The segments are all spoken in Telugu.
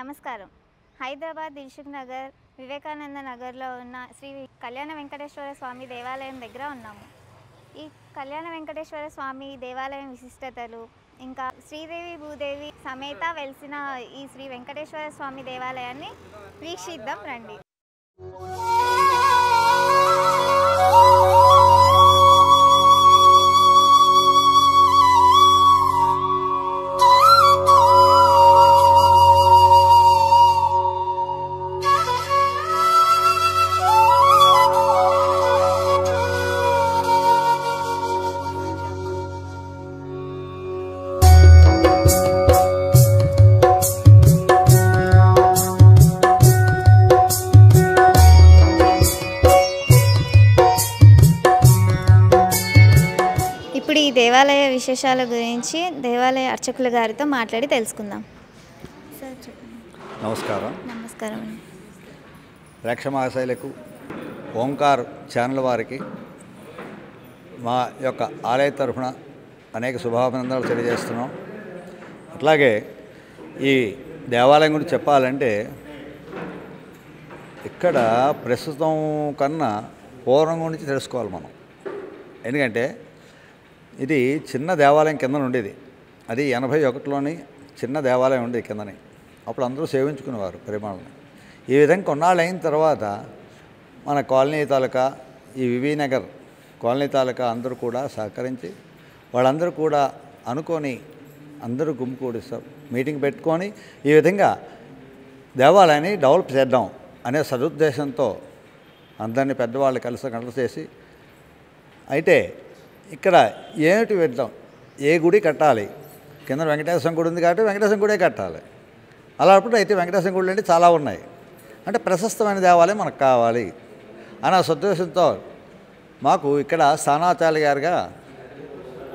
నమస్కారం. హైదరాబాద్ దిల్సుఖ్ నగర్ వివేకానంద నగర్లో ఉన్న శ్రీ కళ్యాణ వెంకటేశ్వర స్వామి దేవాలయం దగ్గర ఉన్నాము. ఈ కళ్యాణ వెంకటేశ్వర స్వామి దేవాలయం విశిష్టతలు ఇంకా శ్రీదేవి భూదేవి సమేత వెలిసిన ఈ శ్రీ వెంకటేశ్వర స్వామి దేవాలయాన్ని వీక్షిద్దాం రండి. దేవాలయ విశేషాల గురించి దేవాలయ అర్చకుల గారితో మాట్లాడి తెలుసుకుందాం. నమస్కారం. నమస్కారం అండి. ప్రేక్షమాశైలకు ఓంకార్ ఛానల్ వారికి మా యొక్క ఆలయ తరఫున అనేక శుభాభినందనలు తెలియజేస్తున్నాం. అట్లాగే ఈ దేవాలయం గురించి చెప్పాలంటే ఇక్కడ ప్రస్తుతం కన్నా పూర్వం గురించి తెలుసుకోవాలి మనం. ఎందుకంటే ఇది చిన్న దేవాలయం కింద ఉండేది అది ఎనభై ఒకటిలోని చిన్న దేవాలయం ఉండేది కిందని. అప్పుడు అందరూ సేవించుకునేవారు పరిమాణాలను ఈ విధంగా కొన్నాళ్ళు అయిన తర్వాత మన కాలనీ తాలూకా ఈ వివి నగర్ కాలనీ తాలూకా అందరూ కూడా సహకరించి వాళ్ళందరూ కూడా అనుకొని అందరూ గుమ్మికూడిస్తారు మీటింగ్ పెట్టుకొని ఈ విధంగా దేవాలయాన్ని డెవలప్ చేద్దాం అనే సదుద్దేశంతో అందరినీ పెద్దవాళ్ళు కలిసి కలిసి చేసి అయితే ఇక్కడ ఏమిటి వెళ్తాం ఏ గుడి కట్టాలి? కింద వెంకటేశ్వర గుడి ఉంది కాబట్టి వెంకటేశ్వర గుడే కట్టాలి. అలా అప్పుడు అయితే వెంకటేశ్వర గుళ్ళు అంటే చాలా ఉన్నాయి. అంటే ప్రశస్తమైన దేవాలయం మనకు కావాలి. అన్న సద్దేశంతో మాకు ఇక్కడ స్థానాచార్య గారుగా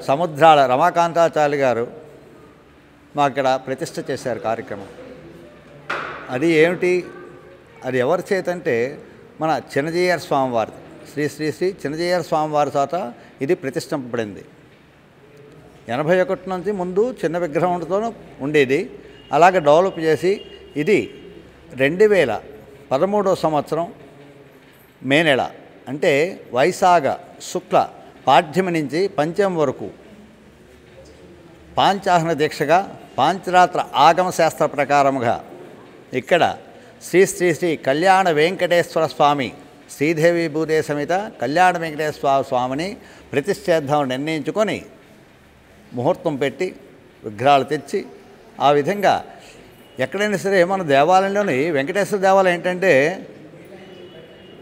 సముద్రాల రమాకాంతాచార్య గారు మా ఇక్కడ ప్రతిష్ట చేశారు కార్యక్రమం. అది ఏమిటి? అది ఎవరి చేతంటే మన చిన్నజీయర్ స్వామివారి శ్రీ శ్రీ శ్రీ చిన్నజీయర్ స్వామివారి చేత ఇది ప్రతిష్ఠింపబడింది. ఎనభై ఒకటి నుంచి ముందు చిన్న విగ్రహంతో ఉండేది. అలాగే డెవలప్ చేసి ఇది రెండు వేల పదమూడవ సంవత్సరం మే నెల అంటే వైశాఖ శుక్ల పాఠ్యమి నుంచి పంచం వరకు పాంచాహన దీక్షగా పాంచరాత్ర ఆగమ శాస్త్ర ప్రకారముగా ఇక్కడ శ్రీ శ్రీ శ్రీ కళ్యాణ వెంకటేశ్వర స్వామి శ్రీదేవి భూదే సమేత కళ్యాణ వెంకటేశ్వర స్వామిని ప్రతిష్ఠేద్దామని నిర్ణయించుకొని ముహూర్తం పెట్టి విగ్రహాలు తెచ్చి ఆ విధంగా ఎక్కడైనా సరే మన దేవాలయంలోని వెంకటేశ్వర దేవాలయం ఏంటంటే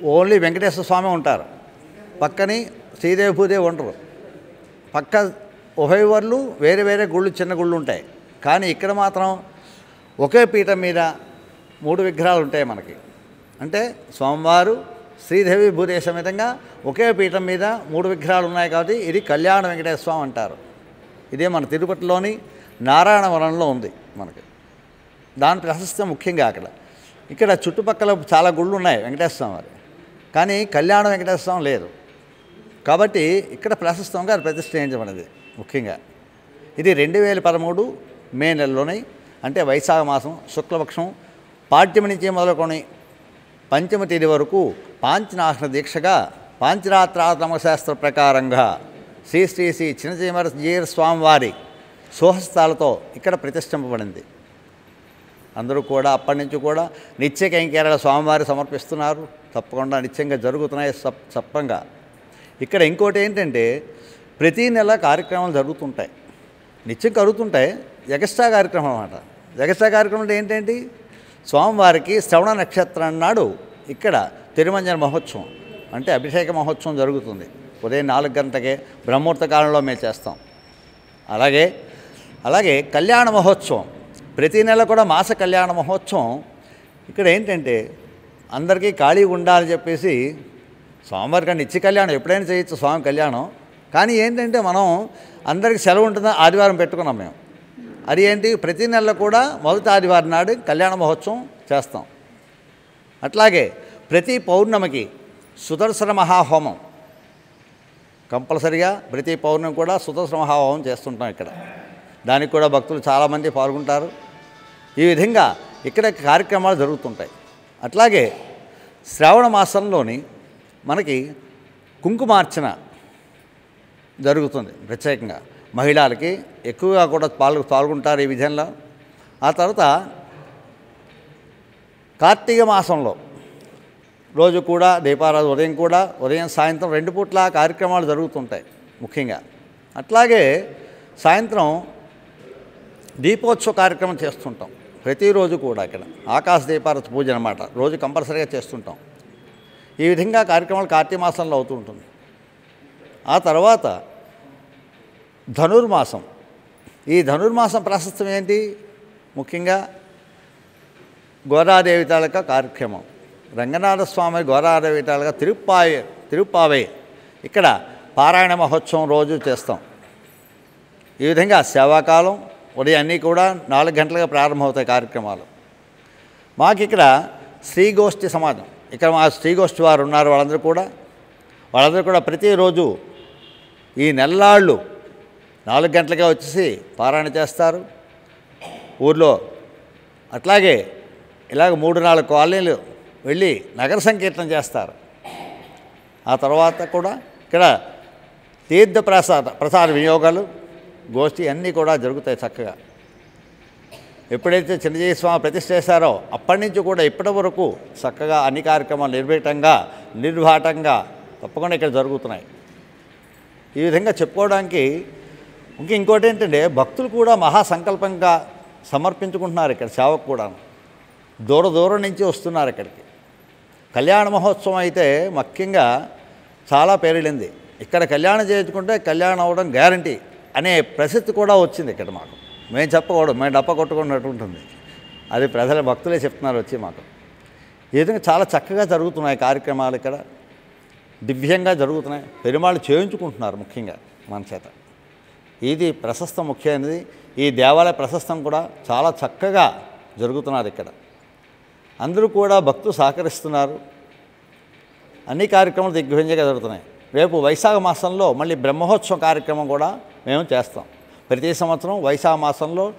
ఓన్లీ వెంకటేశ్వర స్వామి ఉంటారు. పక్కని శ్రీదేవి భూదేవి ఉండరు. పక్క ఉభయవర్లు వేరే వేరే గుళ్ళు చిన్న గుళ్ళు ఉంటాయి. కానీ ఇక్కడ మాత్రం ఒకే పీఠం మీద మూడు విగ్రహాలు ఉంటాయి మనకి. అంటే స్వామివారు శ్రీదేవి భూదేవి సమేతంగా ఒకే పీఠం మీద మూడు విగ్రహాలు ఉన్నాయి కాబట్టి ఇది కళ్యాణ వెంకటేశ్వర స్వామి అంటారు. ఇదే మన తిరుపతిలోని నారాయణవరంలో ఉంది మనకి. దాని ప్రశస్తం ముఖ్యంగా అక్కడ. ఇక్కడ చుట్టుపక్కల చాలా గుళ్ళు ఉన్నాయి వెంకటేశ్వర స్వామి వారి. కానీ కళ్యాణ వెంకటేశ్వర స్వామి లేదు. కాబట్టి ఇక్కడ ప్రశస్తంగా ప్రతిష్ఠించబడింది ముఖ్యంగా. ఇది రెండు వేల పదమూడు మే నెలలోని అంటే వైశాఖ మాసం శుక్లపక్షం పాఠ్యం నుంచి మొదలుకొని పంచమ తేదీ వరకు పాంచనాహన దీక్షగా పాంచరాత్రాతమశాస్త్ర ప్రకారంగా శ్రీ శ్రీ శ్రీ చిన్నచీమర జీర స్వామివారి సోహస్తాలతో ఇక్కడ ప్రతిష్ఠింపబడింది. అందరూ కూడా అప్పటి నుంచి కూడా నిత్య కైంకేరాల స్వామివారి సమర్పిస్తున్నారు. తప్పకుండా నిత్యంగా జరుగుతున్నాయి సప్ ఇక్కడ ఇంకోటి ఏంటంటే ప్రతి నెల కార్యక్రమాలు జరుగుతుంటాయి. నిత్యం కలుగుతుంటాయి ఎగస్ట్రా కార్యక్రమం అన్నమాట. ఎగస్ట్రా కార్యక్రమం అంటే స్వామివారికి శ్రవణ నక్షత్రం నాడు ఇక్కడ తిరుమంజన మహోత్సవం అంటే అభిషేక మహోత్సవం జరుగుతుంది. ఉదయం నాలుగు గంటకే బ్రహ్మూర్త కాలంలో మేము చేస్తాం. అలాగే అలాగే కళ్యాణ మహోత్సవం. ప్రతి నెల కూడా మాస కళ్యాణ మహోత్సవం. ఇక్కడ ఏంటంటే అందరికీ ఖాళీ ఉండాలని చెప్పేసి స్వామివారి కానీ ఇచ్చి కళ్యాణం ఎప్పుడైనా చేయొచ్చు స్వామి కళ్యాణం. కానీ ఏంటంటే మనం అందరికీ సెలవు ఉంటుందా ఆదివారం పెట్టుకున్నాం మేము. అది ఏంటి? ప్రతి నెలలో కూడా మొదటి ఆదివారం నాడు కళ్యాణ మహోత్సవం చేస్తాం. అట్లాగే ప్రతి పౌర్ణమికి సుదర్శన మహాహోమం. కంపల్సరిగా ప్రతి పౌర్ణమి కూడా సుదర్శన మహాహోమం చేస్తుంటాం ఇక్కడ. దానికి కూడా భక్తులు చాలామంది పాల్గొంటారు. ఈ విధంగా ఇక్కడ కార్యక్రమాలు జరుగుతుంటాయి. అట్లాగే శ్రావణ మాసంలోని మనకి కుంకుమార్చన జరుగుతుంది ప్రత్యేకంగా. మహిళలకి ఎక్కువగా కూడా పాల్గొ పాల్గొంటారు ఈ విధంలో. ఆ తర్వాత కార్తీక మాసంలో రోజు కూడా దీపారాధన ఉదయం కూడా ఉదయం సాయంత్రం రెండు పూట్ల కార్యక్రమాలు జరుగుతుంటాయి ముఖ్యంగా. అట్లాగే సాయంత్రం దీపోత్సవ కార్యక్రమం చేస్తుంటాం ప్రతిరోజు కూడా ఇక్కడ. ఆకాశ దీపారత పూజ అనమాట రోజు కంపల్సరీగా చేస్తుంటాం. ఈ విధంగా కార్యక్రమాలు కార్తీక మాసంలో అవుతూ ఉంటుంది. ఆ తర్వాత ధనుర్మాసం. ఈ ధనుర్మాసం ప్రాశస్తం ఏంటి? ముఖ్యంగా గోదాదేవి తాలూకా కార్యక్రమం. రంగనాథస్వామి గోదాదేవి తాలూకా తిరుప్పాయ తిరుప్పావే. ఇక్కడ పారాయణ మహోత్సవం రోజు చేస్తాం. ఈ విధంగా సేవాకాలం ఉదయం అన్నీ కూడా నాలుగు గంటలుగా ప్రారంభమవుతాయి కార్యక్రమాలు. మాకు ఇక్కడ శ్రీగోష్ఠి సమాజం ఇక్కడ మా శ్రీగోష్ఠి వారు ఉన్నారు వాళ్ళందరూ కూడా. వాళ్ళందరూ కూడా ప్రతిరోజు ఈ నెల్లాళ్ళు నాలుగు గంటలకే వచ్చేసి పారాయణ చేస్తారు. ఊర్లో అట్లాగే ఇలాగ మూడు నాలుగు కాలనీలు వెళ్ళి నగర సంకీర్తన చేస్తారు. ఆ తర్వాత కూడా ఇక్కడ తీర్థ ప్రసాద ప్రసాద వినియోగాలు గోష్ఠి అన్నీ కూడా జరుగుతాయి చక్కగా. ఎప్పుడైతే చిన్నజీవి స్వామి ప్రతిష్ట చేశారో అప్పటి నుంచి కూడా ఇప్పటి వరకు చక్కగా అన్ని కార్యక్రమాలు నిర్భీటంగా నిర్వాటంగా తప్పకుండా ఇక్కడ జరుగుతున్నాయి. ఈ విధంగా చెప్పుకోవడానికి ఇంక ఇంకోటి ఏంటంటే భక్తులు కూడా మహాసంకల్పంగా సమర్పించుకుంటున్నారు ఇక్కడ సేవకు కూడా. దూర దూరం నుంచి వస్తున్నారు ఇక్కడికి. కళ్యాణ మహోత్సవం అయితే ముఖ్యంగా చాలా పేరిడింది ఇక్కడ కళ్యాణం చేయించుకుంటే కళ్యాణం అవ్వడం గ్యారంటీ అనే ప్రసిద్ధి కూడా వచ్చింది ఇక్కడ మాకు. మేము చెప్పకూడదు మేము డప్ప కొట్టుకున్నట్టు ఉంటుంది. అది ప్రజల భక్తులే చెప్తున్నారు వచ్చి మాకు. ఈ విధంగా చాలా చక్కగా జరుగుతున్నాయి కార్యక్రమాలు ఇక్కడ. దివ్యంగా జరుగుతున్నాయి. పెరుమాళ్ళు చేయించుకుంటున్నారు ముఖ్యంగా మన చేత. ఇది ప్రశస్తం ముఖ్యమైనది. ఈ దేవాలయ ప్రశస్తం కూడా చాలా చక్కగా జరుగుతున్నారు ఇక్కడ. అందరూ కూడా భక్తులు సహకరిస్తున్నారు. అన్ని కార్యక్రమాలు దిగ్విజయంగా జరుగుతున్నాయి. రేపు వైశాఖ మాసంలో మళ్ళీ బ్రహ్మోత్సవం కార్యక్రమం కూడా మేము చేస్తాం. ప్రతి సంవత్సరం వైశాఖ మాసంలో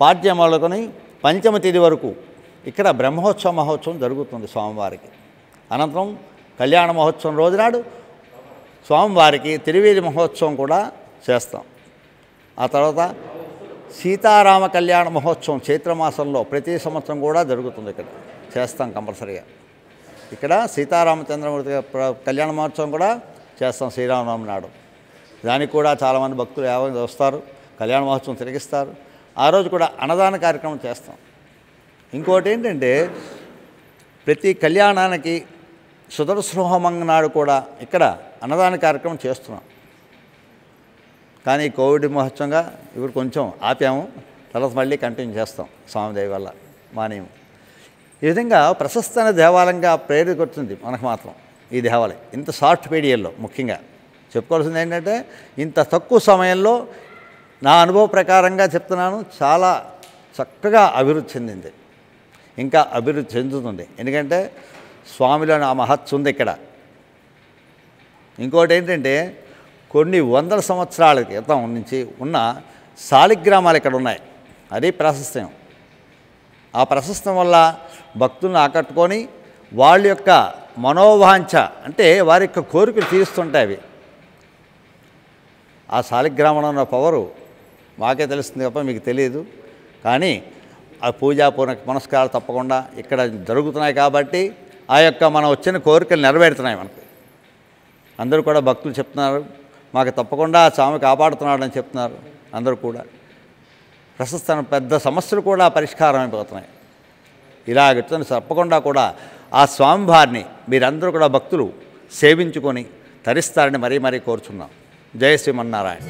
పాడ్యం పంచమ తేదీ వరకు ఇక్కడ బ్రహ్మోత్సవ మహోత్సవం జరుగుతుంది స్వామివారికి. అనంతరం కళ్యాణ మహోత్సవం రోజునాడు స్వామివారికి తిరువేది మహోత్సవం కూడా చేస్తాం. ఆ తర్వాత సీతారామ కళ్యాణ మహోత్సవం చైత్రమాసంలో ప్రతి సంవత్సరం కూడా జరుగుతుంది ఇక్కడ. చేస్తాం కంపల్సరీగా. ఇక్కడ సీతారామచంద్రమూర్తి ప్ర- కళ్యాణ మహోత్సవం కూడా చేస్తాం శ్రీరామనవమి నాడు. దానికి కూడా చాలామంది భక్తులు యాభై వస్తారు కళ్యాణ మహోత్సవం తిరిగిస్తారు. ఆ రోజు కూడా అన్నదాన కార్యక్రమం చేస్తాం. ఇంకోటి ఏంటంటే ప్రతి కళ్యాణానికి సుదర్శనోహమం నాడు కూడా ఇక్కడ అన్నదాన కార్యక్రమం చేస్తున్నాం. కానీ కోవిడ్ మహోత్సవంగా ఇప్పుడు కొంచెం ఆపాము. తర్వాత మళ్ళీ కంటిన్యూ చేస్తాం స్వామి దయ వల్ల మానేము ఈ విధంగా ప్రశస్తమైన దేవాలయంగా ప్రేరేకొచ్చింది మనకు మాత్రం ఈ దేవాలయం. ఇంత షార్ట్ పీడియల్లో ముఖ్యంగా చెప్పుకోవాల్సింది ఏంటంటే ఇంత తక్కువ సమయంలో నా అనుభవ ప్రకారంగా చెప్తున్నాను చాలా చక్కగా అభివృద్ధి చెందింది. ఇంకా అభివృద్ధి చెందుతుంది. ఎందుకంటే స్వామిలోని ఆ మహత్సు ఉంది ఇక్కడ. ఇంకోటి ఏంటంటే కొన్ని వందల సంవత్సరాల క్రితం నుంచి ఉన్న శాలిగ్రామాలు ఇక్కడ ఉన్నాయి. అది ప్రశస్తం. ఆ ప్రశస్తం వల్ల భక్తులను ఆకట్టుకొని వాళ్ళ యొక్క మనోవాంఛ అంటే వారి యొక్క కోరికలు తీరుస్తుంటాయి అవి. ఆ శాలిగ్రామంలో ఉన్న పవరు మాకే తెలుస్తుంది తప్ప మీకు తెలియదు. కానీ ఆ పూజా పూర్ణ పునస్కారాలు తప్పకుండా ఇక్కడ జరుగుతున్నాయి కాబట్టి ఆ యొక్క మనం వచ్చిన కోరికలు నెరవేరుతున్నాయి మనకు. అందరూ కూడా భక్తులు చెప్తున్నారు. మాకు తప్పకుండా ఆ స్వామి కాపాడుతున్నాడని చెప్తున్నారు అందరూ కూడా. ప్రస్తుతం పెద్ద సమస్యలు కూడా పరిష్కారం అయిపోతున్నాయి. ఇలాగ తప్పకుండా కూడా ఆ స్వామివారిని మీరందరూ కూడా భక్తులు సేవించుకొని తరిస్తారని మరీ మరీ కోరుచున్నాం. జయ శ్రీమన్నారాయణ.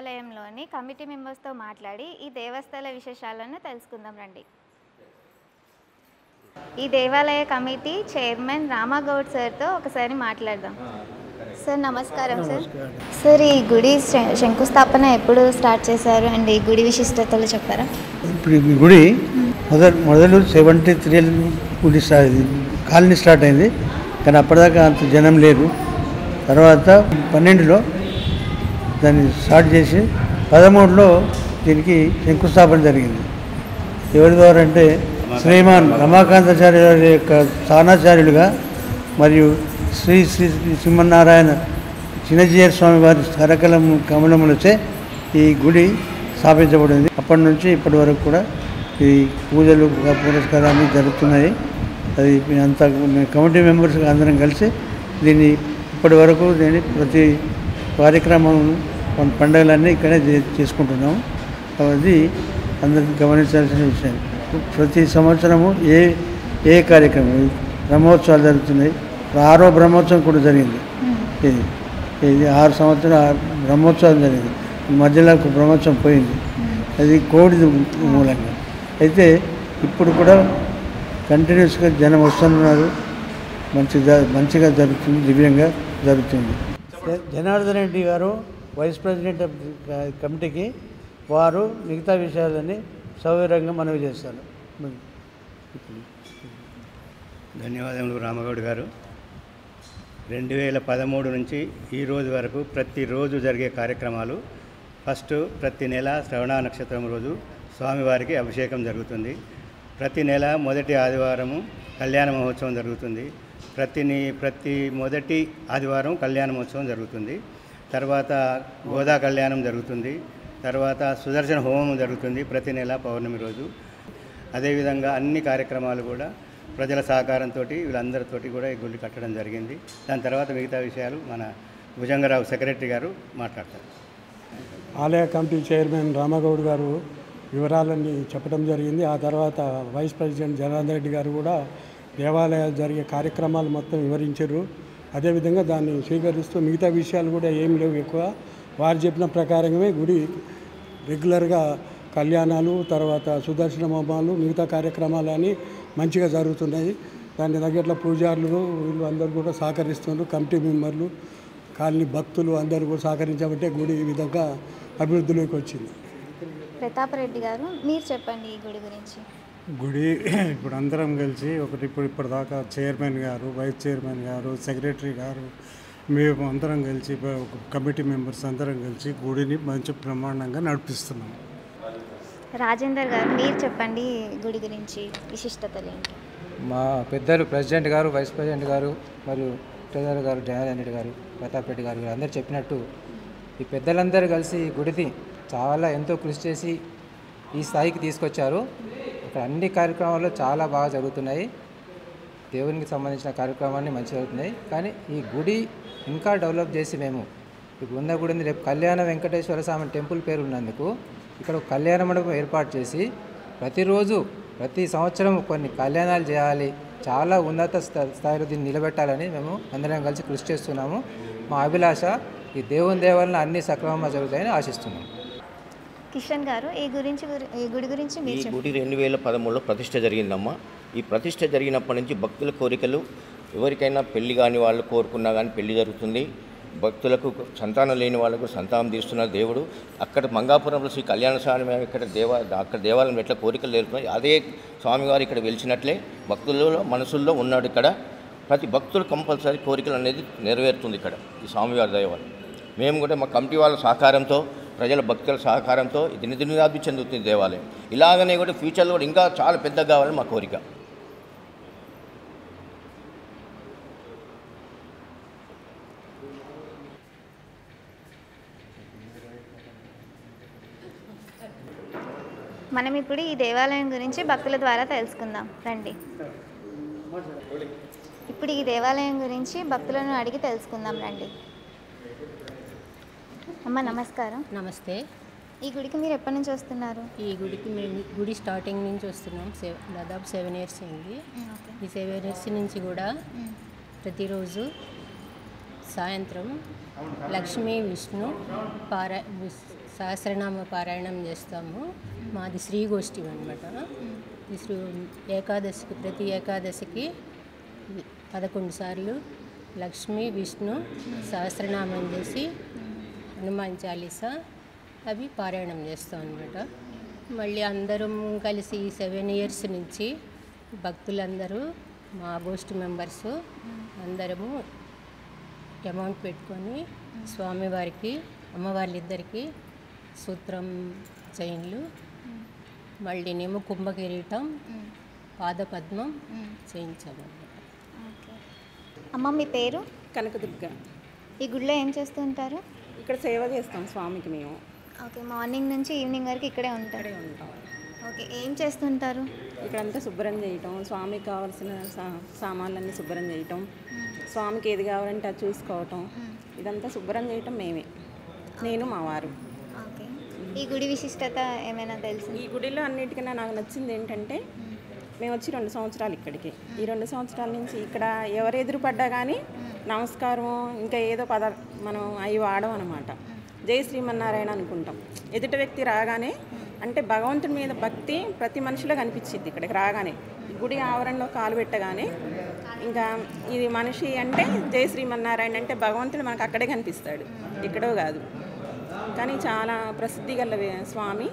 దేవాలయంలోని కమిటీ మెంబర్స్తో మాట్లాడి ఈ దేవస్థల విశేషాలను తెలుసుకుందాం రండి. ఈ దేవాలయ కమిటీ చైర్మన్ రామాగౌడ్ సార్తో ఒకసారి మాట్లాడదాం. సార్ నమస్కారం సార్. సార్ ఈ గుడి శ- శంకుస్థాపన ఎప్పుడు స్టార్ట్ చేశారు? అండ్ ఈ గుడి విశిష్టతలు చెప్పారా? ఇప్పుడు ఈ గుడి మొదలు మొదలు సెవెంటీ త్రీ గుడి కాలనీ స్టార్ట్ అయింది. కానీ అప్పటిదాకా అంత జనం లేరు. తర్వాత పన్నెండులో దాన్ని స్టార్ట్ చేసి పదమూడులో దీనికి శంకుస్థాపన జరిగింది. ఎవరి ద్వారా అంటే శ్రీమాన్ రమాకాంతాచార్య గారి యొక్క స్థానాచార్యులుగా మరియు శ్రీ శ్రీ సింహనారాయణ చిన్నజీయర్ స్వామి వారి కరకలం కమలములచే ఈ గుడి స్థాపించబడింది. అప్పటి నుంచి ఇప్పటి వరకు కూడా ఈ పూజలు పురస్కారాలు జరుగుతున్నాయి. అది అంతా కమిటీ మెంబర్స్ అందరం కలిసి దీన్ని ఇప్పటి వరకు దీన్ని ప్రతి కార్యక్రమం మన పండుగలన్నీ ఇక్కడే చే- చేసుకుంటున్నాము అది అందరికీ గమనించాల్సిన విషయం. ప్రతి సంవత్సరము ఏ ఏ కార్యక్రమం బ్రహ్మోత్సవాలు జరుగుతున్నాయి. ఆరో బ్రహ్మోత్సవం కూడా జరిగింది. ఇది ఇది ఆరు సంవత్సరాలు ఆరు బ్రహ్మోత్సవం జరిగింది. మధ్యలో ఒక బ్రహ్మోత్సవం పోయింది. అది కోవిడ్ మూలంగా. అయితే ఇప్పుడు కూడా కంటిన్యూస్గా జనం వస్తున్నారు. మంచి జ- మంచిగా జరుగుతుంది దివ్యంగా జరుగుతుంది. జనార్దన్ రెడ్డి గారు వైస్ ప్రెసిడెంట్ ఆఫ్ కమిటీకి వారు మిగతా విషయాలని సౌకర్యంగా మనవి చేస్తారు ధన్యవాదములు రామగౌడ్ గారు. రెండు వేల పదమూడు నుంచి ఈ రోజు వరకు ప్రతిరోజు జరిగే కార్యక్రమాలు ఫస్ట్ ప్రతి నెల శ్రవణ నక్షత్రం రోజు స్వామివారికి అభిషేకం జరుగుతుంది. ప్రతి నెల మొదటి ఆదివారము కళ్యాణ మహోత్సవం జరుగుతుంది. ప్రతి ప్రతి మొదటి ఆదివారం కళ్యాణ మహోత్సవం జరుగుతుంది. తర్వాత గోదా కళ్యాణం జరుగుతుంది. తర్వాత సుదర్శన హోమం జరుగుతుంది ప్రతి నెల పౌర్ణమి రోజు. అదేవిధంగా అన్ని కార్యక్రమాలు కూడా ప్రజల సహకారంతో వీళ్ళందరితోటి కూడా ఈ గుళ్ళు కట్టడం జరిగింది. దాని తర్వాత మిగతా విషయాలు మన భుజంగరావు సెక్రటరీ గారు మాట్లాడతారు. ఆలయ కమిటీ చైర్మన్ రామగౌడ్ గారు వివరాలన్నీ చెప్పడం జరిగింది. ఆ తర్వాత వైస్ ప్రెసిడెంట్ జనార్దన్ రెడ్డి గారు కూడా దేవాలయాలు జరిగే కార్యక్రమాలు మొత్తం వివరించారు. అదేవిధంగా దాన్ని స్వీకరిస్తూ మిగతా విషయాలు కూడా ఏం లేవు ఎక్కువ. వారు చెప్పిన ప్రకారమే గుడి రెగ్యులర్గా కళ్యాణాలు తర్వాత సుదర్శన హోమాలు మిగతా కార్యక్రమాలు అని మంచిగా జరుగుతున్నాయి. దాన్ని తగ్గట్ల పూజారులు వీళ్ళు అందరూ కూడా సహకరిస్తున్నారు. కమిటీ మెంబర్లు కాలనీ భక్తులు అందరూ కూడా సహకరించబట్టే గుడి ఈ విధంగా అభివృద్ధిలోకి వచ్చింది. ప్రతాపరెడ్డి గారు మీరు చెప్పండి ఈ గుడి గురించి. గుడి ఇప్పుడు అందరం కలిసి ఒకటి ఇప్పుడు ఇప్పటిదాకా చైర్మన్ గారు వైస్ చైర్మన్ గారు సెక్రటరీ గారు మేము అందరం కలిసి ఒక కమిటీ మెంబర్స్ అందరం కలిసి గుడిని మంచి బ్రహ్మాండంగా నడిపిస్తున్నాం. రాజేందర్ గారు మీరు చెప్పండి గుడి గురించి విశిష్టతలు ఏంటి? మా పెద్దలు ప్రెసిడెంట్ గారు వైస్ ప్రెసిడెంట్ గారు మరియు ట్రెజరర్ గారు జనార్దన్ రెడ్డి గారు ప్రతాప్ రెడ్డి గారు వీళ్ళందరూ చెప్పినట్టు ఈ పెద్దలందరూ కలిసి ఈ గుడిని చాలా ఎంతో కృషి చేసి ఈ స్థాయికి తీసుకొచ్చారు. ఇక్కడ అన్ని కార్యక్రమాలు చాలా బాగా జరుగుతున్నాయి. దేవునికి సంబంధించిన కార్యక్రమాన్ని మంచి జరుగుతున్నాయి. కానీ ఈ గుడి ఇంకా డెవలప్ చేసి మేము ఇప్పుడు ఉన్న గుడి ఉంది. రేపు కళ్యాణ వెంకటేశ్వర స్వామి టెంపుల్ పేరు ఉన్నందుకు ఇక్కడ ఒక కళ్యాణ మండపం ఏర్పాటు చేసి ప్రతిరోజు ప్రతి సంవత్సరం కొన్ని కళ్యాణాలు చేయాలి. చాలా ఉన్నత స్థాయిలో దీన్ని నిలబెట్టాలని మేము అందరం కలిసి కృషి చేస్తున్నాము. మా అభిలాష ఈ దేవుని దేవాలన అన్ని సక్రమంగా జరుగుతాయని ఆశిస్తున్నాము కిషన్ గారు ఈ గురించి గురి- ఈ గుడి గురించి ఈ గుడి రెండు వేల పదమూడులో ప్రతిష్ట జరిగిందమ్మా. ఈ ప్రతిష్ట జరిగినప్పటి నుంచి భక్తుల కోరికలు ఎవరికైనా పెళ్ళి కాని వాళ్ళు కోరుకున్నా కానీ పెళ్ళి జరుగుతుంది. భక్తులకు సంతానం లేని వాళ్ళకు సంతానం తీస్తున్న దేవుడు. అక్కడ మంగాపురంలో శ్రీ కళ్యాణ స్వామి ఇక్కడ దేవ అక్కడ దేవాలయం ఎట్లా కోరికలు నేర్పుతున్నాయి అదే స్వామివారు ఇక్కడ వెలిచినట్లే భక్తులలో మనసుల్లో ఉన్నాడు ఇక్కడ. ప్రతి భక్తులు కంపల్సరీ కోరికలు అనేది నెరవేరుతుంది ఇక్కడ ఈ స్వామివారి దైవాలు మేము కూడా మా కమిటీ వాళ్ళ సహకారంతో ప్రజల భక్తుల సహకారంతో దినదినాభివృద్ధి చెందుతుంది దేవాలయం ఇలాగనే కూడా ఫ్యూచర్లో కూడా ఇంకా చాలా పెద్దగా కావాలని మా కోరిక మనం ఇప్పుడు ఈ దేవాలయం గురించి భక్తుల ద్వారా తెలుసుకుందాం రండి ఇప్పుడు ఈ దేవాలయం గురించి భక్తులను అడిగి తెలుసుకుందాం రండి అమ్మ నమస్కారం. నమస్తే. ఈ గుడికి మీరు ఎప్పటి నుంచి వస్తున్నారు? ఈ గుడికి మేము గుడి స్టార్టింగ్ నుంచి వస్తున్నాం. సెవ దాదాపు సెవెన్ ఇయర్స్ అయింది. ఈ సెవెన్ ఇయర్స్ నుంచి కూడా ప్రతిరోజు సాయంత్రం లక్ష్మీ విష్ణు పారా సహస్రనామ పారాయణం చేస్తాము. మాది శ్రీగోష్ఠి అనమాట శ్రీ ఏకాదశికి ప్రతి ఏకాదశికి పదకొండు సార్లు లక్ష్మి విష్ణు సహస్రనామం చేసి హనుమాన్ చాలీసా? అవి పారాయణం చేస్తాం అనమాట మళ్ళీ అందరం కలిసి ఈ సెవెన్ ఇయర్స్ నుంచి భక్తులందరూ మా గోష్ఠి మెంబర్స్ అందరము అమౌంట్ పెట్టుకొని స్వామివారికి అమ్మవార్లిద్దరికి సూత్రం చైన్లు మళ్ళీనేమో కుంభకిరీటం పాదపద్మం చేయించాము అమ్మ మీ పేరు? కనకదుర్గ. ఈ గుడిలో ఏం చేస్తూ ఉంటారు? ఇక్కడ సేవ చేస్తాం స్వామికి మేము. ఓకే మార్నింగ్ నుంచి ఈవినింగ్ వరకు ఇక్కడే ఉంటారు. ఇక్కడే ఉంటాం. ఓకే ఏం చేస్తుంటారు? ఇక్కడంతా శుభ్రం చేయటం స్వామికి కావాల్సిన సా సామాన్లన్నీ శుభ్రం చేయటం స్వామికి ఏది కావాలంటే అది చూసుకోవటం ఇదంతా శుభ్రం చేయటం మేమే. నేను మా వారు. ఓకే. ఈ గుడి విశిష్టత ఏమైనా తెలుసు? ఈ గుడిలో అన్నిటికన్నా నాకు నచ్చింది ఏంటంటే మేము వచ్చి రెండు సంవత్సరాలు ఇక్కడికి. ఈ రెండు సంవత్సరాల నుంచి ఇక్కడ ఎవరు ఎదురుపడ్డా కానీ నమస్కారం ఇంకా ఏదో పద మనం అవి వాడం అనమాట జై శ్రీమన్నారాయణ అనుకుంటాం. ఎదుటి వ్యక్తి రాగానే అంటే భగవంతుడి మీద భక్తి ప్రతి మనిషిలో కనిపించింది ఇక్కడికి రాగానే. గుడి ఆవరణలో కాలు పెట్టగానే ఇంకా ఇది మనిషి అంటే జై శ్రీమన్నారాయణ అంటే భగవంతుడు మనకు అక్కడే కనిపిస్తాడు. ఎక్కడో కాదు. కానీ చాలా ప్రసిద్ధి గల స్వామి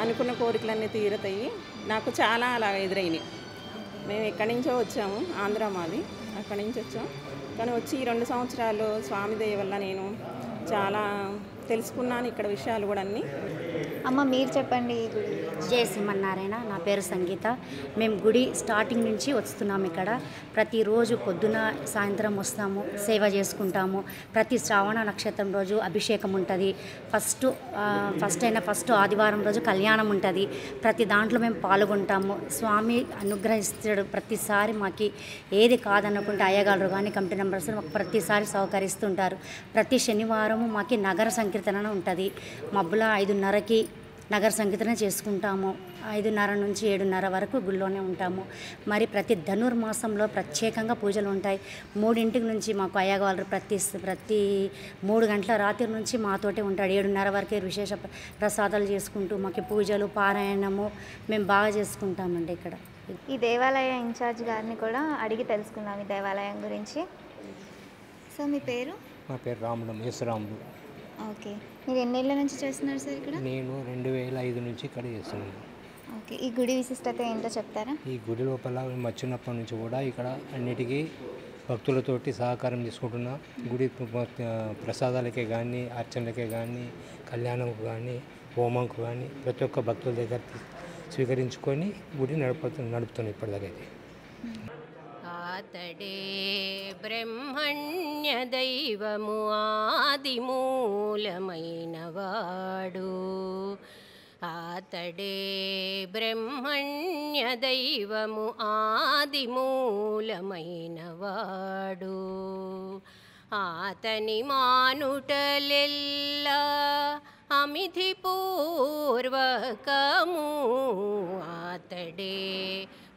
అనుకున్న కోరికలన్నీ తీరుతాయి. నాకు చాలా అలా ఎదురైనాయి. మేము ఎక్కడి నుంచో వచ్చాము ఆంధ్ర మాది. అక్కడి నుంచి వచ్చాం. కానీ వచ్చి ఈ రెండు సంవత్సరాలు స్వామి దయ వల్ల నేను చాలా తెలుసుకున్నాను ఇక్కడ విషయాలు కూడా అన్నీ అమ్మ మీరు చెప్పండి. జయ సింహనారాయణ నా పేరు సంగీత. మేము గుడి స్టార్టింగ్ నుంచి వస్తున్నాము ఇక్కడ. ప్రతిరోజు పొద్దున సాయంత్రం వస్తాము సేవ చేసుకుంటాము. ప్రతి శ్రావణ నక్షత్రం రోజు అభిషేకం ఉంటుంది. ఫస్ట్ ఫస్ట్ అయిన ఫస్ట్ ఆదివారం రోజు కళ్యాణం ఉంటుంది. ప్రతి దాంట్లో మేము పాల్గొంటాము. స్వామి అనుగ్రహిస్తాడు ప్రతిసారి మాకు. ఏది కాదనుకుంటే అయ్యగారు కానీ కమిటీ మెంబర్స్ మాకు ప్రతిసారి సహకరిస్తుంటారు. ప్రతి శనివారము మాకు నగర సంకీర్తన ఉంటుంది. మబ్బుల ఐదున్నరకి నగర సంకీర్తన చేసుకుంటాము. ఐదున్నర నుంచి ఏడున్నర వరకు గుళ్ళోనే ఉంటాము. మరి ప్రతి ధనుర్మాసంలో ప్రత్యేకంగా పూజలు ఉంటాయి. మూడింటికి నుంచి మాకు అయ్యగారు ప్రతి ప్రతి మూడు గంటల రాత్రి నుంచి మాతోటే ఉంటాడు. ఏడున్నర వరకే విశేష ప్ర- ప్రసాదాలు చేసుకుంటూ మాకు పూజలు పారాయణము మేము బాగా చేసుకుంటామండి ఇక్కడ. ఈ దేవాలయ ఇన్ఛార్జ్ గారిని కూడా అడిగి తెలుసుకుందాం ఈ దేవాలయం గురించి. సో మీ పేరు? నా పేరు రాముడు మేసరాముడు ఓకే. మీరు ఎన్నేళ్ళ నుంచి చేస్తున్నారు సార్ ఇక్కడ? నేను రెండు వేల ఐదు నుంచి ఇక్కడ చేస్తున్నాను. ఓకే. ఈ గుడి విశిష్టత ఏంటో చెప్తారా? ఈ గుడి లోపల మేము వచ్చినప్పటి నుంచి కూడా ఇక్కడ అన్నిటికీ భక్తులతోటి సహకారం తీసుకుంటున్నా. గుడి ప్ర- ప్రసాదాలకే కానీ అర్చనలకే కానీ కళ్యాణంకు కానీ హోమంకు కానీ ప్రతి ఒక్క భక్తుల దగ్గర స్వీకరించుకొని గుడి నడుపుతు నడుపుతున్నాం ఇప్పటిదాకైతే ఆతడే బ్రహ్మణ్య దైవము ఆదిమూలమైన వాడు ఆతడే బ్రహ్మణ్య దైవము ఆదిమూలమైన వాడు ఆతని మానుటలెల్లా అమిధి పూర్వకము ఆతడే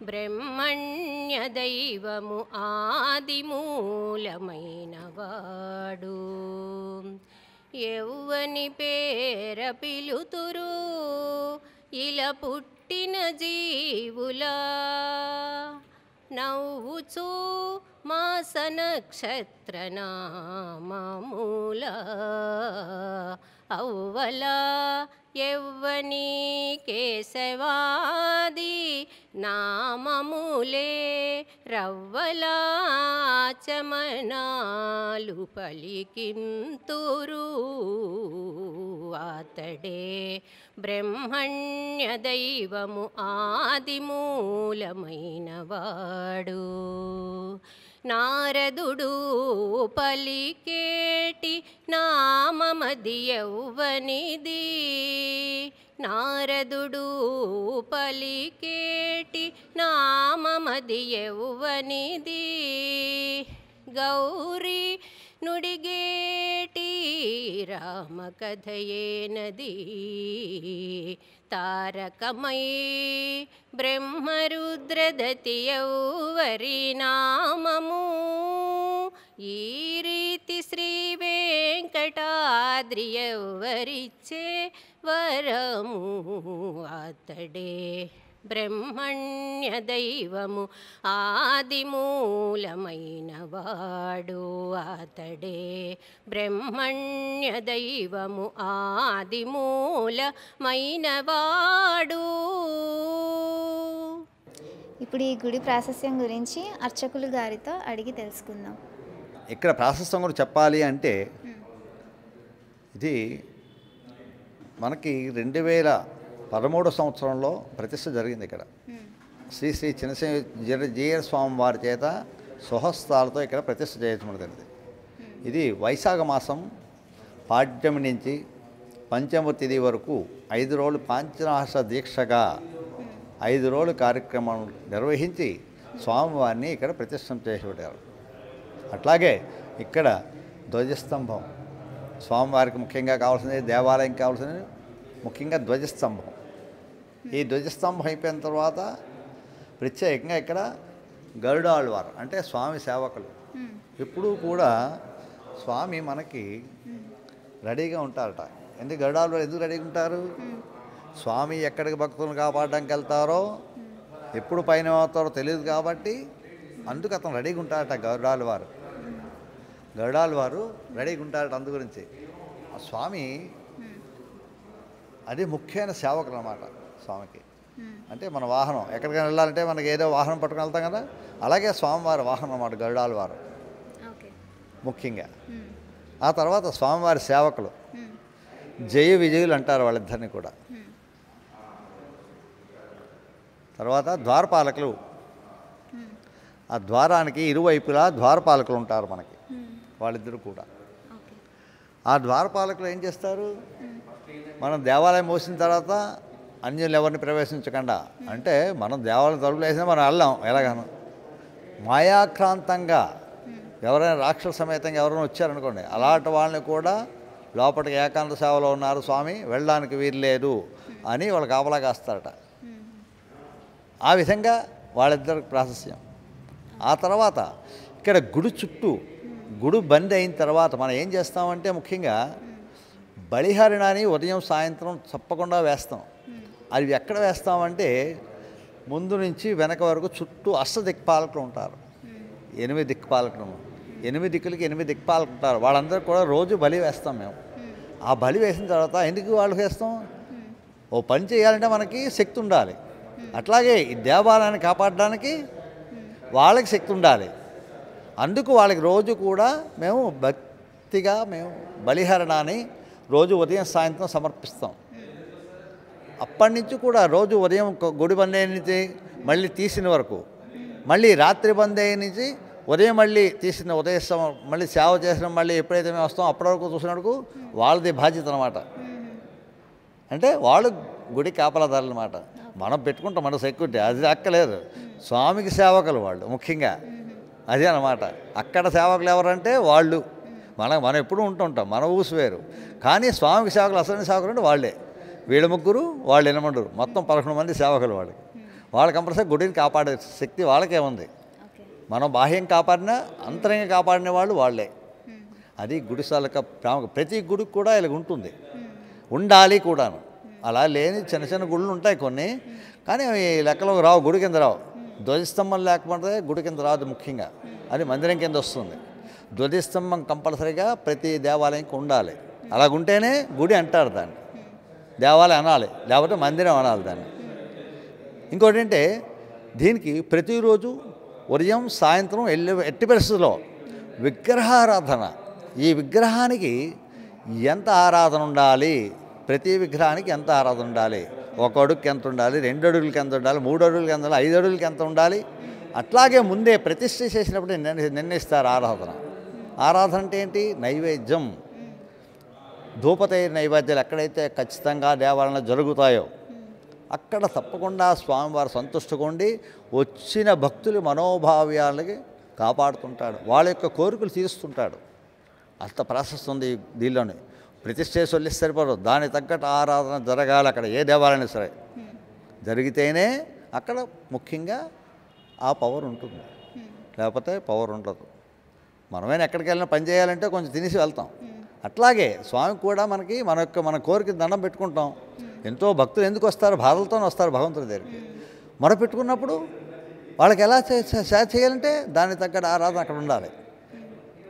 బ్రహ్మణ్య దైవము ఆదిమూలమైన వాడు ఎవ్వని పేర పిలుతురు ఇలా పుట్టిన జీవులా నవ్వుచూ మాస నక్షత్ర నామూలా అవ్వల ఎవ్వని కేశవాది నామములే రవ్వలాచమనాలు పలికింతురు. అతడే బ్రహ్మణ్య దైవము ఆదిమూలమైనవాడు. నారదుడు పలికేటి నామమది యౌవనిది నారదుడు పలికేటి నామమది యౌవనిది గౌరీ నుడిగేటి रामकथये नदी तारकमयी श्रीवेङ्कटाद्रियौवरिचे वरमु आतडे। బ్రహ్మణ్య దైవము ఆదిమూలమైన వాడు అతడే. బ్రహ్మణ్య దైవము ఆదిమూలమైన వాడు ఇప్పుడు ఈ గుడి ప్రాశస్యం గురించి అర్చకులు గారితో అడిగి తెలుసుకుందాం. ఇక్కడ ప్రాశస్తం కూడా చెప్పాలి అంటే ఇది మనకి రెండు వేల పదమూడు సంవత్సరంలో ప్రతిష్ట జరిగింది ఇక్కడ. శ్రీ శ్రీ చిన్నశ్రీ జీర స్వామి వారి చేత స్వహస్తాలతో ఇక్కడ ప్రతిష్ట చేయబడింది ఇది వైశాఖ మాసం పాడ్యమి నుంచి పంచమ తిథి వరకు ఐదు రోజులు పాంచనాహస దీక్షగా ఐదు రోజులు కార్యక్రమం నిర్వహించి స్వామివారిని ఇక్కడ ప్రతిష్టం చేసి పెట్టారు అట్లాగే ఇక్కడ ధ్వజస్తంభం. స్వామివారికి ముఖ్యంగా కావాల్సింది దేవాలయం కావాల్సింది ముఖ్యంగా ధ్వజస్తంభం. ఈ ధ్వజస్తంభం అయిపోయిన తర్వాత ప్రత్యేకంగా ఇక్కడ గరుడాళ్వారు అంటే స్వామి సేవకులు. ఎప్పుడూ కూడా స్వామి మనకి రెడీగా ఉంటారట. ఎందుకు గరుడాళ్వారు ఎందుకు రెడీగా ఉంటారు? స్వామి ఎక్కడికి భక్తులను కాపాడడానికి వెళ్తారో ఎప్పుడు పైన అవుతారో తెలియదు కాబట్టి అందుకు అతను రెడీగా ఉంటారట గరుడాల వారు గరుడాల వారు రెడీగా ఉంటారట అందు గురించి. ఆ స్వామి అది ముఖ్యమైన సేవకులు అన్నమాట స్వామికి. అంటే మన వాహనం ఎక్కడికైనా వెళ్ళాలంటే మనకి ఏదో వాహనం పట్టుకుని వెళ్తాం కదా? అలాగే స్వామివారి వాహనం అన్నమాట గరుడాల వారు. ముఖ్యంగా. ఆ తర్వాత స్వామివారి సేవకులు. జయ విజయులు అంటారు వాళ్ళిద్దరిని కూడా. తర్వాత ద్వారపాలకులు. ఆ ద్వారానికి ఇరువైపులా ద్వారపాలకులు ఉంటారు మనకి. వాళ్ళిద్దరు కూడా. ఆ ద్వారపాలకులు ఏం చేస్తారు? మనం దేవాలయం మోసిన తర్వాత అన్యులు ఎవరిని ప్రవేశించకుండా. అంటే మనం దేవాలయం తలుపులు వేసినా మనం వెళ్ళాం ఎలాగను. మాయాక్రాంతంగా ఎవరైనా రాక్షస సమేతంగా ఎవరైనా వచ్చారనుకోండి అలాంటి వాళ్ళని కూడా లోపలికి ఏకాంత సేవలో ఉన్నారు స్వామి వెళ్ళడానికి వీలు లేదు అని వాళ్ళు కాపలా కాస్తారట. ఆ విధంగా వాళ్ళిద్దరికి ప్రాశస్యం. ఆ తర్వాత ఇక్కడ గుడి చుట్టూ గుడి బంద్ అయిన తర్వాత మనం ఏం చేస్తామంటే ముఖ్యంగా బలిహరిణాన్ని ఉదయం సాయంత్రం తప్పకుండా వేస్తాం. అవి ఎక్కడ వేస్తామంటే ముందు నుంచి వెనక వరకు చుట్టూ అష్ట దిక్పాలకులు ఉంటారు. ఎనిమిది దిక్పాలకులు. ఎనిమిది దిక్కులకి ఎనిమిది దిక్పాలకులు ఉంటారు. వాళ్ళందరూ కూడా రోజు బలి వేస్తాం మేము. ఆ బలి వేసిన తర్వాత ఎందుకు వాళ్ళు వేస్తాం? ఓ పని చేయాలంటే మనకి శక్తి ఉండాలి. అట్లాగే ఈ దేవాలయాన్ని కాపాడడానికి వాళ్ళకి శక్తి ఉండాలి. అందుకు వాళ్ళకి రోజు కూడా మేము భక్తిగా మేము బలిహరణాన్ని రోజు ఉదయం సాయంత్రం సమర్పిస్తాం. అప్పటి నుంచి కూడా రోజు ఉదయం గుడి బందే నుంచి మళ్ళీ తీసిన వరకు మళ్ళీ రాత్రి బందే నుంచి ఉదయం మళ్ళీ తీసిన ఉదయం మళ్ళీ సేవ చేసిన మళ్ళీ ఎప్పుడైతే మేము వస్తామో అప్పటి వరకు వాళ్ళది బాధ్యత అనమాట అంటే వాళ్ళు గుడి కాపలాదారులు అనమాట మనం పెట్టుకుంటాం మన సెక్యూరిటీ. అది అక్కలేదు స్వామికి సేవకులు వాళ్ళు ముఖ్యంగా. అదే అనమాట అక్కడ సేవకులు ఎవరంటే వాళ్ళు. మన మనం ఎప్పుడూ ఉంటుంటాం మన ఊసు వేరు. కానీ స్వామికి సేవకులు అసలు సేవకులు అంటే వాళ్ళే. వీళ్ళ ముగ్గురు వాళ్ళు ఎనమండరు మొత్తం పదకొండు మంది సేవకులు వాళ్ళకి. వాళ్ళు కంపల్సరీ గుడిని కాపాడే శక్తి వాళ్ళకే ఉంది మనం బాహ్యం కాపాడినా అంతరంగా కాపాడిన వాళ్ళు వాళ్ళే. అది గుడిసాల ప్రాముఖ్య ప్రతి గుడికి కూడా ఇలా ఉంటుంది. ఉండాలి కూడాను. అలా లేని చిన్న చిన్న గుళ్ళు ఉంటాయి కొన్ని. కానీ అవి లెక్కలో రావు గుడి కింద రావు. ధ్వజస్తంభం లేకపోతే గుడి కింద రాదు ముఖ్యంగా. అది మందిరం కింద వస్తుంది. ధ్వజస్తంభం కంపల్సరీగా ప్రతి దేవాలయంకి ఉండాలి. అలాగుంటేనే గుడి అంటారు దాన్ని. దేవాలయం అనాలి లేకపోతే మందిరం అనాలి దాన్ని. ఇంకోటి అంటే దీనికి ప్రతిరోజు ఉదయం సాయంత్రం ఎల్లి ఎట్టి పరిస్థితుల్లో విగ్రహారాధన. ఈ విగ్రహానికి ఎంత ఆరాధన ఉండాలి? ప్రతి విగ్రహానికి ఎంత ఆరాధన ఉండాలి? ఒక అడుగుకి ఎంత ఉండాలి? రెండు అడుగులకి ఎంత ఉండాలి? మూడు అడుగులకి ఎంత ఉండాలి? ఐదు అడుగులకి ఎంత ఉండాలి? అట్లాగే ముందే ప్రతిష్ఠ చేసినప్పుడు నిర్ణయిస్తారు ఆరాధన. ఆరాధన అంటే ఏంటి? నైవేద్యం. ధూపతై నైవేద్యాలు ఎక్కడైతే ఖచ్చితంగా దేవాలయంలో జరుగుతాయో అక్కడ తప్పకుండా స్వామివారు సంతుష్టిగా వచ్చిన భక్తుల మనోభావ్యాలకి కాపాడుతుంటాడు. వాళ్ళ యొక్క కోరికలు తీరుస్తుంటాడు. అంత ప్రాసెస్ ఉంది దీనిలోనే. ప్రతిష్ఠ చేసి సరిపడదు. దానికి తగ్గట్టు ఆరాధన జరగాలి అక్కడ ఏ దేవాలయం సరే. జరిగితేనే అక్కడ ముఖ్యంగా ఆ పవర్ ఉంటుంది. లేకపోతే పవర్ ఉండదు. మనమైనా ఎక్కడికి వెళ్ళినా పని చేయాలంటే కొంచెం తినేసి వెళ్తాం. అట్లాగే స్వామి కూడా మనకి మన యొక్క మన కోరిక దండం పెట్టుకుంటాం. ఎంతో భక్తులు ఎందుకు వస్తారు? బాధలతో వస్తారు భగవంతుడి దగ్గరికి. మొరపెట్టుకున్నప్పుడు వాళ్ళకి ఎలా చే- సేవ చేయాలంటే దానికి తగ్గ ఆరాధన అక్కడ ఉండాలి.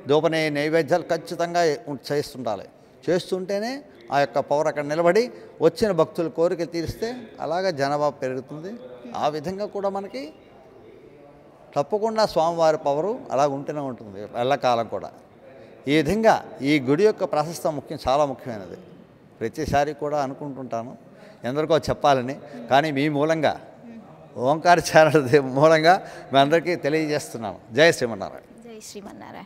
దూపనే నైవేద్యాలు ఖచ్చితంగా చేస్తుండాలి. చేస్తుంటేనే ఆ యొక్క పవర్ అక్కడ నిలబడి వచ్చిన భక్తుల కోరిక తీరిస్తే అలాగే జనాభా పెరుగుతుంది. ఆ విధంగా కూడా మనకి తప్పకుండా స్వామివారి పవరు అలా ఉంటూనే ఉంటుంది ఎల్లకాలం కూడా. ఈ విధంగా ఈ గుడి యొక్క ప్రశస్త ముఖ్యం చాలా ముఖ్యమైనది. ప్రతిసారి కూడా అనుకుంటుంటాను. ఎందరికో చెప్పాలని. కానీ మీ మూలంగా ఓంకార ఛానల్ మూలంగా మీ అందరికీ తెలియజేస్తున్నాను. జయ శ్రీమన్నారాయణ. జయ శ్రీమన్నారాయణ.